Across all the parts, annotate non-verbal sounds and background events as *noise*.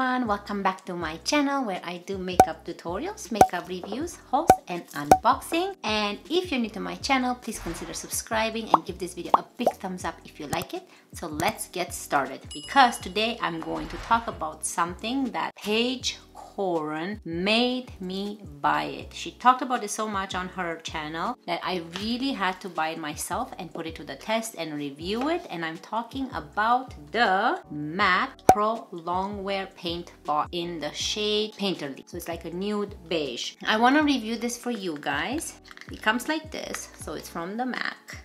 everyone, welcome back to my channel where I do makeup tutorials, makeup reviews, hauls and unboxing. And if you're new to my channel, please consider subscribing and give this video a big thumbs up if you like it. So let's get started because today I'm going to talk about something that Paige Koren made me buy it. She talked about it so much on her channel that I really had to buy it myself and put it to the test and review it. And I'm talking about the MAC Pro Longwear Paint Bar in the shade Painterly. So it's like a nude beige. I want to review this for you guys. It comes like this. So it's from the MAC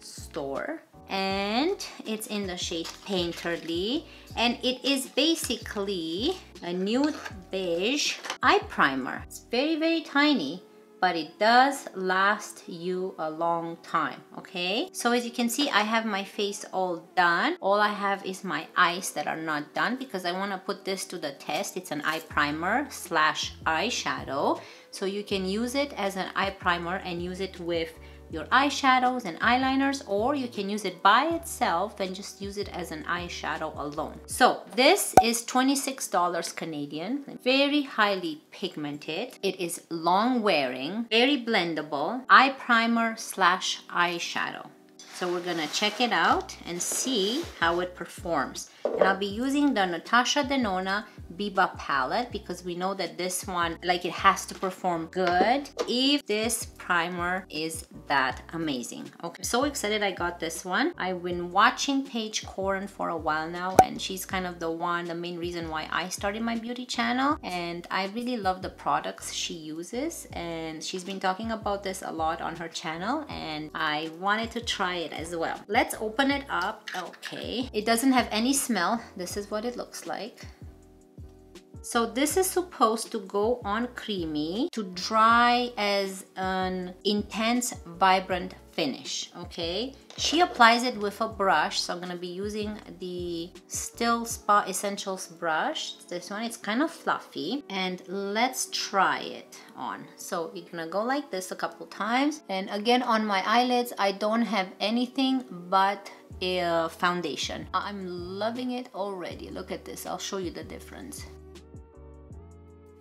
store and it's in the shade Painterly. And it is basically a nude beige eye primer. It's very very tiny but it does last you a long time okay? So as you can see I have my face all done. All I have is my eyes that are not done because I want to put this to the test. It's an eye primer slash eyeshadow. So you can use it as an eye primer and use it with your eyeshadows and eyeliners or you can use it by itself and just use it as an eyeshadow alone. So this is $26 Canadian, very highly pigmented. It is long wearing, very blendable, eye primer slash eyeshadow. So we're gonna check it out and see how it performs. And I'll be using the Natasha Denona Biba palette because we know that this one, like it has to perform good if this primer is that amazing. Okay, so excited I got this one. I've been watching Paige Koren for a while now and she's kind of the one, the main reason why I started my beauty channel and I really love the products she uses and she's been talking about this a lot on her channel and I wanted to try it as well. Let's open it up. Okay, it doesn't have any smell. This is what it looks like. So this is supposed to go on creamy to dry as an intense vibrant finish okay? She applies it with a brush so I'm gonna be using the Still Spa Essentials brush this one. It's kind of fluffy. And let's try it on. So you're gonna go like this a couple times. And again on my eyelids I don't have anything but a foundation. I'm loving it already. Look at this. I'll show you the difference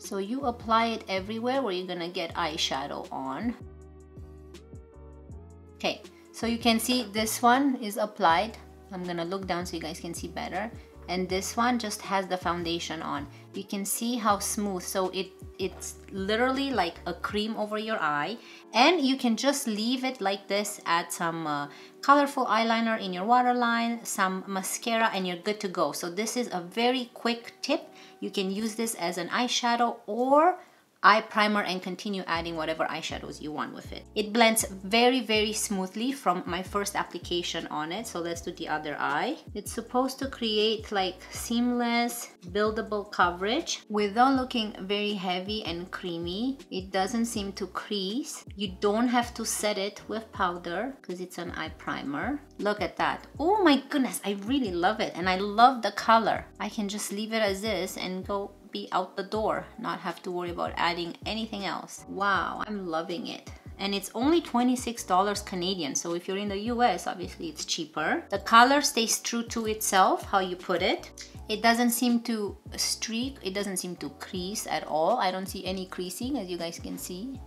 so you apply it everywhere where you're gonna get eyeshadow on. Okay, so you can see this one is applied. I'm gonna look down so you guys can see better. And this one just has the foundation on. You can see how smooth. So it it's literally like a cream over your eye. And you can just leave it like this, add some uh, colorful eyeliner in your waterline, some mascara, and you're good to go. So this is a very quick tip you can use this as an eyeshadow or eye primer and continue adding whatever eyeshadows you want with it. It blends very, very smoothly from my first application on it. So let's do the other eye. It's supposed to create like seamless, buildable coverage without looking very heavy and creamy. It doesn't seem to crease. You don't have to set it with powder because it's an eye primer. Look at that. Oh my goodness, I really love it. And I love the color. I can just leave it as this and go be out the door, not have to worry about adding anything else. Wow, I'm loving it and it's only $26 Canadian. So if you're in the US, obviously it's cheaper. The color stays true to itself, how you put it. It doesn't seem to streak, it doesn't seem to crease at all. I don't see any creasing as you guys can see.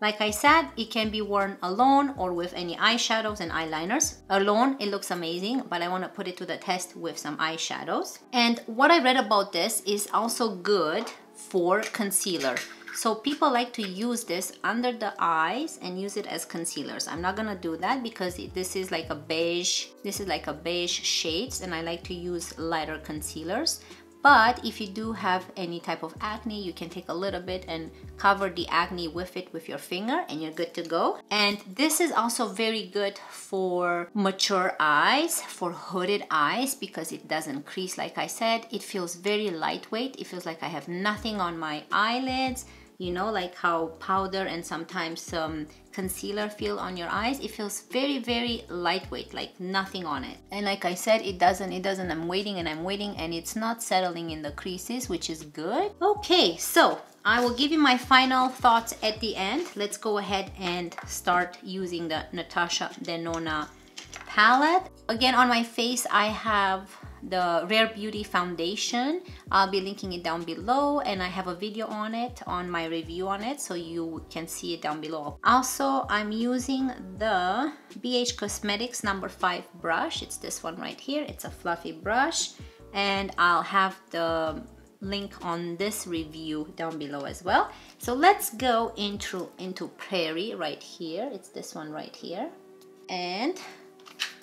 Like I said, it can be worn alone or with any eyeshadows and eyeliners. Alone, it looks amazing, but I want to put it to the test with some eyeshadows. And what I read about this is also good for concealer. So people like to use this under the eyes and use it as concealers. I'm not gonna do that because this is like a beige, this is like a beige shades and I like to use lighter concealers. But if you do have any type of acne, you can take a little bit and cover the acne with it with your finger and you're good to go. And this is also very good for mature eyes, for hooded eyes because it doesn't crease like I said. It feels very lightweight. It feels like I have nothing on my eyelids you know like how powder and sometimes some concealer feel on your eyes it feels very very lightweight like nothing on it. And like I said it doesn't it doesn't I'm waiting and I'm waiting and it's not settling in the creases which is good. Okay so I will give you my final thoughts at the end. Let's go ahead and start using the Natasha Denona palette. Again on my face I have the Rare Beauty foundation. I'll be linking it down below and I have a video on it, on my review on it, so you can see it down below. Also, I'm using the BH Cosmetics number 5 brush. It's this one right here. It's a fluffy brush and I'll have the link on this review down below as well. So let's go into, into Prairie right here. It's this one right here. And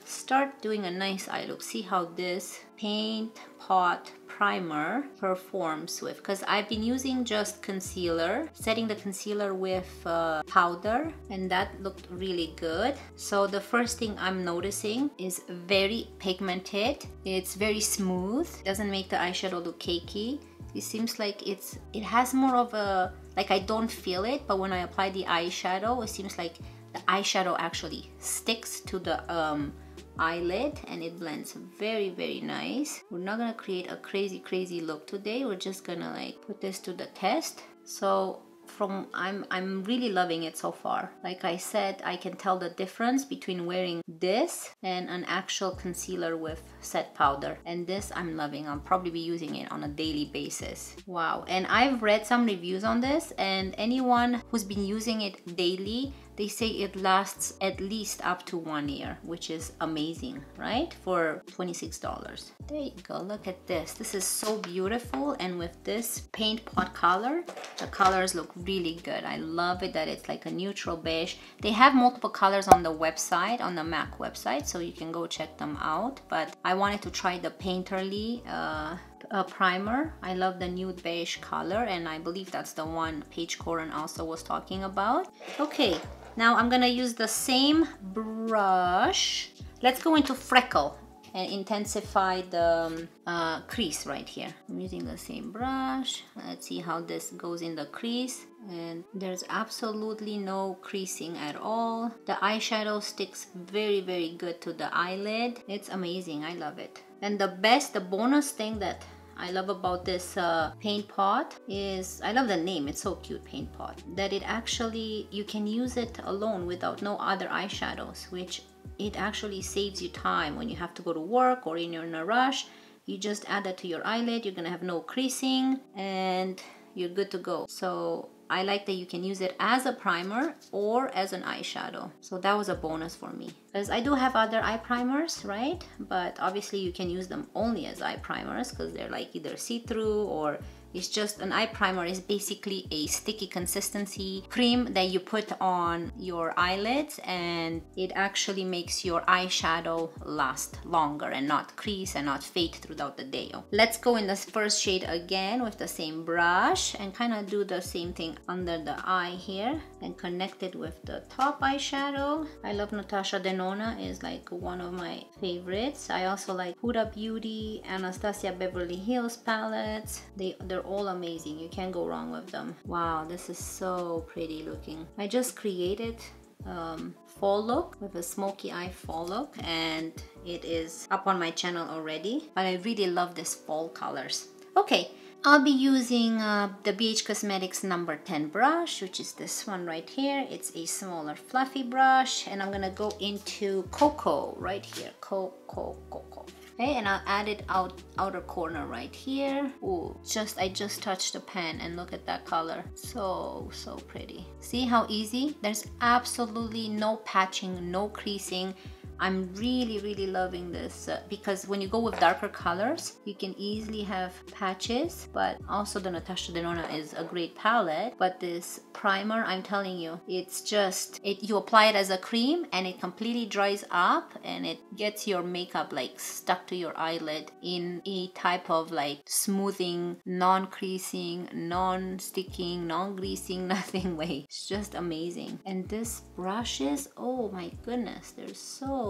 start doing a nice eye look. See how this paint pot primer performs with because I've been using just concealer setting the concealer with uh, powder and that looked really good. So the first thing I'm noticing is very pigmented. It's very smooth. Doesn't make the eyeshadow look cakey. It seems like it's it has more of a like I don't feel it but when I apply the eyeshadow it seems like the eyeshadow actually sticks to the um, eyelid and it blends very very nice we're not gonna create a crazy crazy look today we're just gonna like put this to the test so from I'm I'm really loving it so far. Like I said, I can tell the difference between wearing this and an actual concealer with set powder. And this I'm loving. I'll probably be using it on a daily basis. Wow. And I've read some reviews on this and anyone who's been using it daily they say it lasts at least up to one year, which is amazing, right? For $26. There you go, look at this. This is so beautiful. And with this paint pot color, the colors look really good. I love it that it's like a neutral beige. They have multiple colors on the website, on the MAC website, so you can go check them out. But I wanted to try the Painterly uh, uh, primer. I love the nude beige color and I believe that's the one Paige Koren also was talking about. Okay, now I'm gonna use the same brush. Let's go into freckle and intensify the um, uh, crease right here. I'm using the same brush. Let's see how this goes in the crease. And there's absolutely no creasing at all. The eyeshadow sticks very, very good to the eyelid. It's amazing, I love it. And the best, the bonus thing that I love about this uh, paint pot is, I love the name, it's so cute, paint pot, that it actually, you can use it alone without no other eyeshadows, which it actually saves you time when you have to go to work or you're in a rush. You just add that to your eyelid, you're gonna have no creasing and you're good to go. So I like that you can use it as a primer or as an eyeshadow. So that was a bonus for me. Because I do have other eye primers, right? But obviously you can use them only as eye primers because they're like either see-through or it's just an eye primer is basically a sticky consistency cream that you put on your eyelids and it actually makes your eyeshadow last longer and not crease and not fade throughout the day. Let's go in this first shade again with the same brush and kind of do the same thing under the eye here and connect it with the top eyeshadow. I love Natasha Denona is like one of my favorites. I also like Huda Beauty, Anastasia Beverly Hills palettes. They, they're all amazing. You can't go wrong with them. Wow, this is so pretty looking. I just created um, fall look with a smoky eye fall look and it is up on my channel already. But I really love this fall colors. Okay, I'll be using uh, the BH Cosmetics number 10 brush, which is this one right here. It's a smaller fluffy brush, and I'm gonna go into Cocoa right here. Cocoa, Cocoa. Okay, and I'll add it out outer corner right here. Ooh, just I just touched the pen and look at that color. So, so pretty. See how easy? There's absolutely no patching, no creasing. I'm really, really loving this uh, because when you go with darker colors, you can easily have patches, but also the Natasha Denona is a great palette. But this primer, I'm telling you, it's just, it you apply it as a cream and it completely dries up and it gets your makeup like stuck to your eyelid in a type of like smoothing, non-creasing, non-sticking, non-greasing, *laughs* nothing way. It's just amazing. And this brushes, oh my goodness, they're so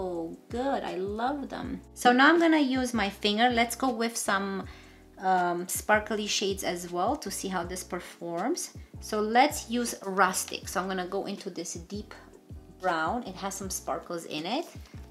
good. I love them. So now I'm gonna use my finger. Let's go with some um, sparkly shades as well to see how this performs. So let's use rustic. So I'm gonna go into this deep brown. It has some sparkles in it.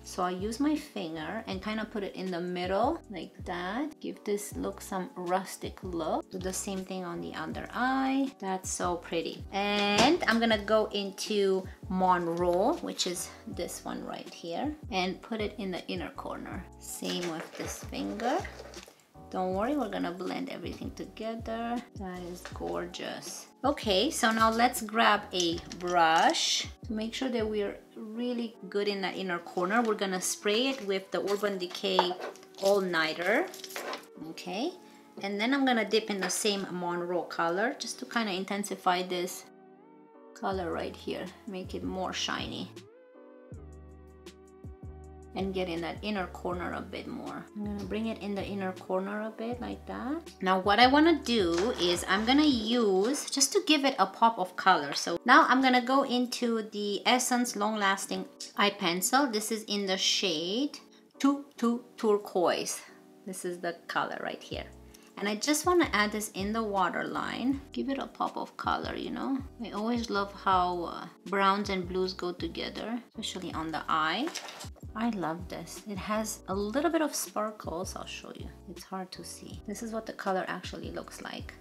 So I use my finger and kind of put it in the middle like that. Give this look some rustic look. Do the same thing on the under eye. That's so pretty. And I'm gonna go into Monroe, which is this one right here, and put it in the inner corner. Same with this finger. Don't worry, we're gonna blend everything together. That is gorgeous. Okay, so now let's grab a brush to make sure that we're really good in that inner corner. We're gonna spray it with the Urban Decay All Nighter. Okay, and then I'm gonna dip in the same Monroe color just to kind of intensify this color right here, make it more shiny and get in that inner corner a bit more. I'm gonna bring it in the inner corner a bit like that. Now what I wanna do is I'm gonna use, just to give it a pop of color. So now I'm gonna go into the Essence Long Lasting Eye Pencil. This is in the shade 22 Turquoise. This is the color right here. And I just want to add this in the waterline. Give it a pop of color, you know? I always love how uh, browns and blues go together, especially on the eye. I love this. It has a little bit of sparkles. I'll show you. It's hard to see. This is what the color actually looks like.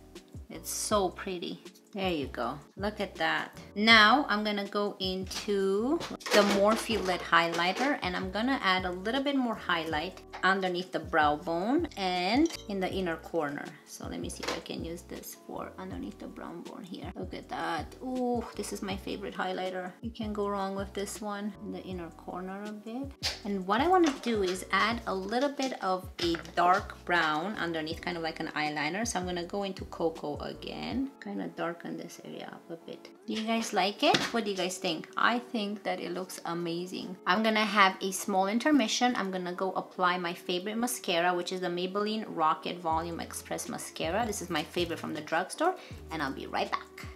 It's so pretty. There you go. Look at that. Now I'm gonna go into the Morphe Lit highlighter and I'm gonna add a little bit more highlight underneath the brow bone and in the inner corner. So let me see if I can use this for underneath the brow bone here. Look at that. Ooh, this is my favorite highlighter. You can't go wrong with this one in the inner corner a bit. And what I wanna do is add a little bit of a dark brown underneath, kind of like an eyeliner. So I'm gonna go into Cocoa again, kind of dark darken this area up a bit. Do you guys like it? What do you guys think? I think that it looks amazing. I'm gonna have a small intermission. I'm gonna go apply my favorite mascara, which is the Maybelline Rocket Volume Express Mascara. This is my favorite from the drugstore, and I'll be right back.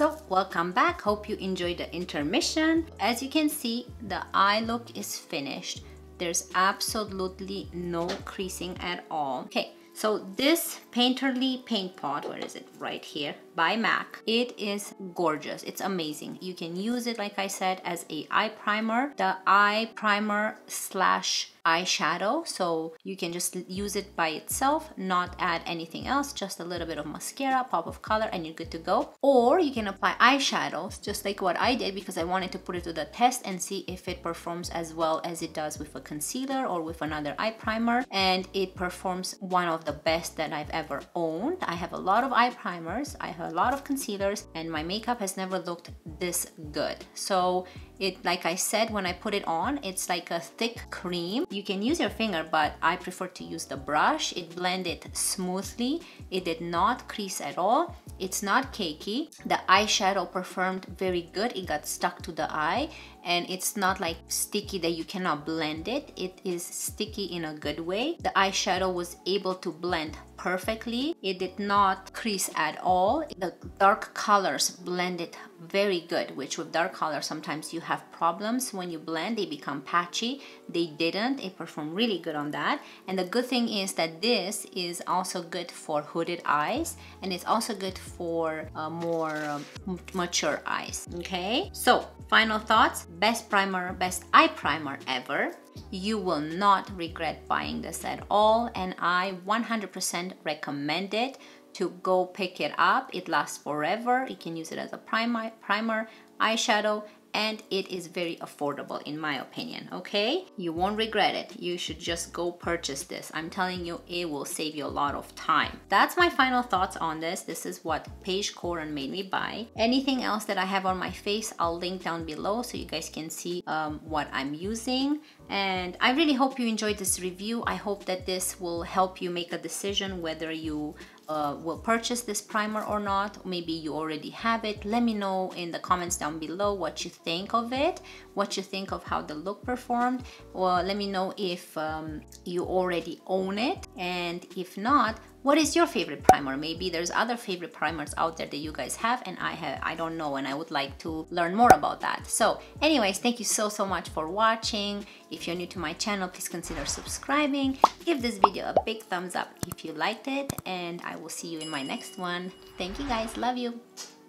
So welcome back, hope you enjoyed the intermission. As you can see, the eye look is finished. There's absolutely no creasing at all. Okay, so this Painterly Paint Pot, where is it? Right here by MAC. It is gorgeous. It's amazing. You can use it, like I said, as a eye primer. The eye primer slash eyeshadow so you can just use it by itself not add anything else just a little bit of mascara pop of color and you're good to go or you can apply eyeshadows just like what I did because I wanted to put it to the test and see if it performs as well as it does with a concealer or with another eye primer and it performs one of the best that I've ever owned I have a lot of eye primers I have a lot of concealers and my makeup has never looked this good so it, like I said, when I put it on, it's like a thick cream. You can use your finger, but I prefer to use the brush. It blended smoothly. It did not crease at all. It's not cakey. The eyeshadow performed very good. It got stuck to the eye and it's not like sticky that you cannot blend it. It is sticky in a good way. The eyeshadow was able to blend perfectly. It did not crease at all. The dark colors blended very good, which with dark color sometimes you have problems when you blend, they become patchy. They didn't, it performed really good on that. And the good thing is that this is also good for hooded eyes and it's also good for uh, more um, mature eyes, okay? So, final thoughts, best primer, best eye primer ever. You will not regret buying this at all and I 100% recommend it to go pick it up. It lasts forever. You can use it as a primer, primer eyeshadow, and it is very affordable in my opinion okay? You won't regret it. You should just go purchase this. I'm telling you it will save you a lot of time. That's my final thoughts on this. This is what Paige Koren made me buy. Anything else that i have on my face i'll link down below so you guys can see um, what i'm using. And I really hope you enjoyed this review. I hope that this will help you make a decision whether you uh, will purchase this primer or not. Maybe you already have it. Let me know in the comments down below what you think of it, what you think of how the look performed, or let me know if um, you already own it. And if not, what is your favorite primer? Maybe there's other favorite primers out there that you guys have and i have i don't know and i would like to learn more about that. So anyways thank you so so much for watching. If you're new to my channel please consider subscribing. Give this video a big thumbs up if you liked it and i will see you in my next one. Thank you guys. Love you.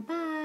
Bye